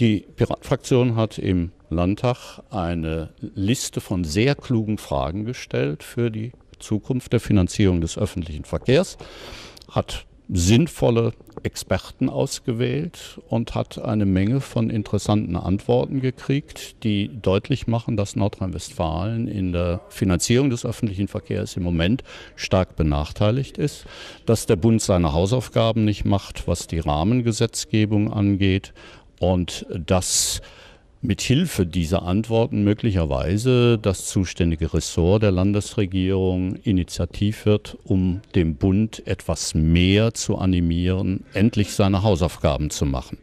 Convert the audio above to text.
Die Piratenfraktion hat im Landtag eine Liste von sehr klugen Fragen gestellt für die Zukunft der Finanzierung des öffentlichen Verkehrs, hat sinnvolle Experten ausgewählt und hat eine Menge von interessanten Antworten gekriegt, die deutlich machen, dass Nordrhein-Westfalen in der Finanzierung des öffentlichen Verkehrs im Moment stark benachteiligt ist, dass der Bund seine Hausaufgaben nicht macht, was die Rahmengesetzgebung angeht und dass mit Hilfe dieser Antworten möglicherweise das zuständige Ressort der Landesregierung initiativ wird, um dem Bund etwas mehr zu animieren, endlich seine Hausaufgaben zu machen.